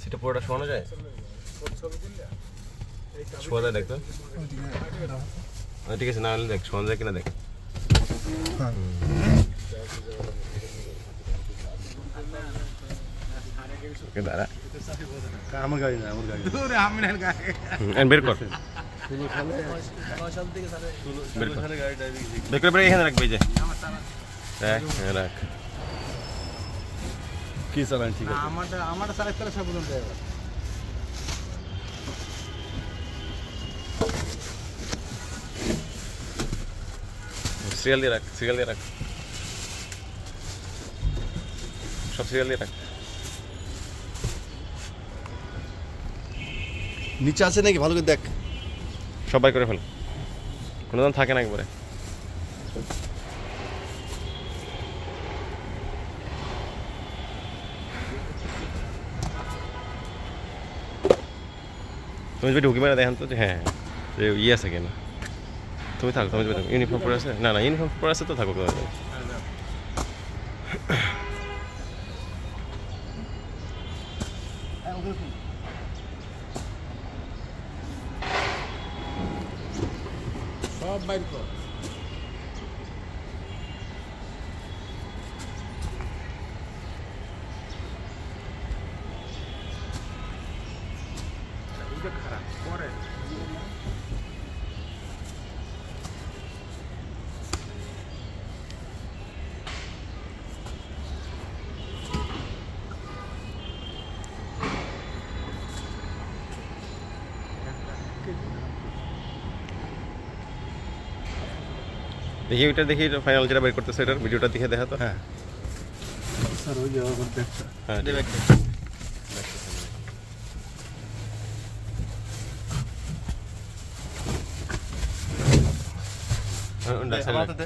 সেটা পুরোটা শোয়ানো যায়? শোয়া যায় দেখ তো আচ্ছা, ঠিক আছে না হলে দেখ শোয়ানো যায় কিনা দেখ। ওকে, দাঁড়া আমার গাড়ি না আমার গাড়ি হুম, and বের কর বের কর গাড়ি ড্রাইভিং বের করে বের এখানে রাখবে এই যে রাখ হ্যাঁ, রাখ কি চালান ঠিক আছে আমারটা আমারটা সাড়ে তেরোশো পর্যন্ত এবার সিরিয়াল দিয়ে রাখ সিরিয়াল দিয়ে রাখ সব সিরিয়াল দিয়ে রাখ নিচে আছে নাকি? ভালো করে দেখ। সবাই করে ফেল। কোনো দাম থাকে না একবারে। তুমি যদি ঢুকি মেরে দেখেন তো যে হ্যাঁ যে ইয়ে আছে কিনা? তুমি থাকো তুমি থাকো। ইউনিফর্ম পরে আছে? না না ইউনিফর্ম পরে আছে তো থাকো তোমার Almighty God. Look at দেখি ওইটা দেখি ফাইনাল যেটা বের করতেছে এটার ভিডিওটা দেখে দেখা তো হ্যাঁ স্যার ওই যে আবার দেখছে হ্যাঁ ঠিক আছে। হ্যাঁ, ওটা সাইডে রাখ। দে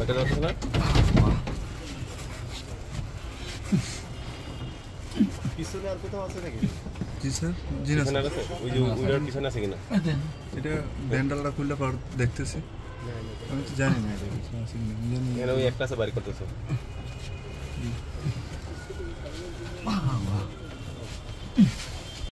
একটা আছে পাইছো বাটা যাচ্ছে না পিছনে আর কোথাও আছে নাকি জি স্যার জি পিছনে আর আছে ওই যে ওইটার পিছনে আছে কিনা এটা ব্যান্ডালটা খুললে পর দেখতেছি আমি তো জানি না এটা কিছু আছে কিনা আমি জানি এখানে ওই একটা আছে বাড়ি করতেছে